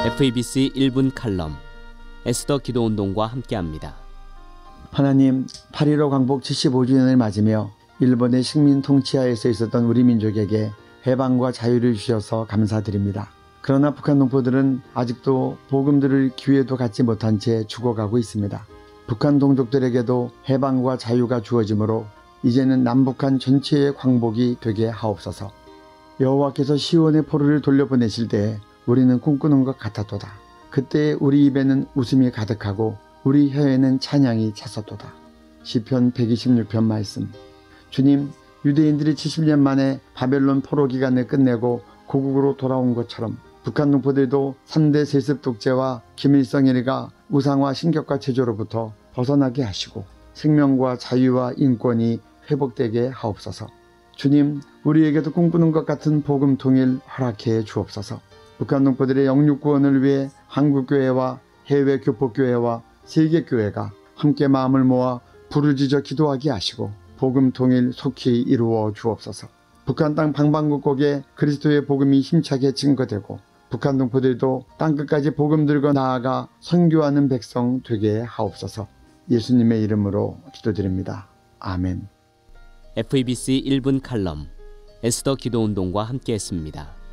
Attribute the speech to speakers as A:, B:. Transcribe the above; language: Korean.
A: FEBC 1분 칼럼 에스더 기도운동과 함께합니다.
B: 하나님 8.15 광복 75주년을 맞으며 일본의 식민 통치하에서 있었던 우리 민족에게 해방과 자유를 주셔서 감사드립니다. 그러나 북한 동포들은 아직도 복음 들을 기회도 갖지 못한 채 죽어가고 있습니다. 북한 동족들에게도 해방과 자유가 주어지므로 이제는 남북한 전체의 광복이 되게 하옵소서. 여호와께서 시온의 포로를 돌려보내실 때 우리는 꿈꾸는 것 같았도다. 그때 우리 입에는 웃음이 가득하고 우리 혀에는 찬양이 찼었도다. 시편 126편 말씀. 주님, 유대인들이 70년 만에 바벨론 포로 기간을 끝내고 고국으로 돌아온 것처럼 북한 동포들도 3대 세습 독재와 김일성일가 우상화 신격화 체조로부터 벗어나게 하시고 생명과 자유와 인권이 회복되게 하옵소서. 주님, 우리에게도 꿈꾸는 것 같은 복음 통일 허락해 주옵소서. 북한 동포들의 영육 구원을 위해 한국교회와 해외 교포교회와 세계교회가 함께 마음을 모아 지져 기도하게 하시고 복음 통일 속히 이루어 주옵소서. 북한 땅 방방곡곡에 그리스도의 복음이 힘차게 증거되고 북한 동포들도 땅끝까지 복음 들고 나아가 선교하는 백성 되게 하옵소서. 예수님의 이름으로 기도드립니다. 아멘.
A: FEBC 1분 칼럼 에스더 기도운동과 함께했습니다.